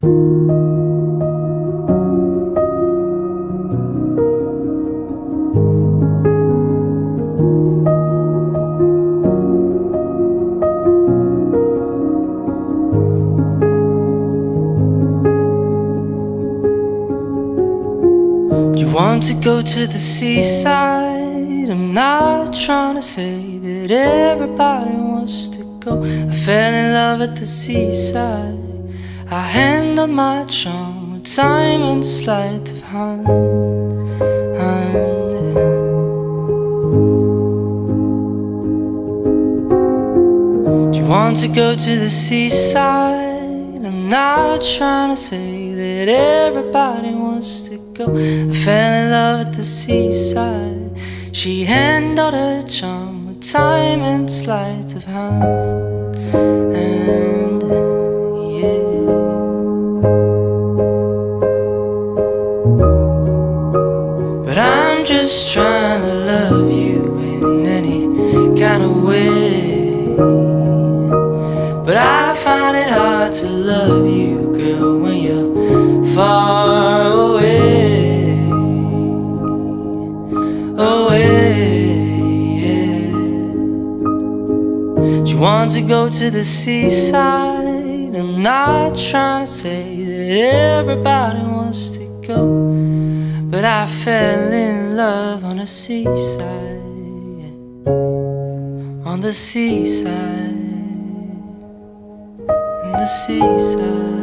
Do you want to go to the seaside? I'm not trying to say that everybody wants to go. I fell in love at the seaside. I handled my charm with time and sleight of hand. hand, hand. Do you want to go to the seaside? I'm not trying to say that everybody wants to go. I fell in love at the seaside. She handled her charm with time and sleight of hand. Just trying to love you in any kind of way. But I find it hard to love you, girl, when you're far away. Away, yeah. Do you want to go to the seaside? I'm not trying to say that everybody wants to go. But I fell in love on the seaside. On the seaside. In the seaside.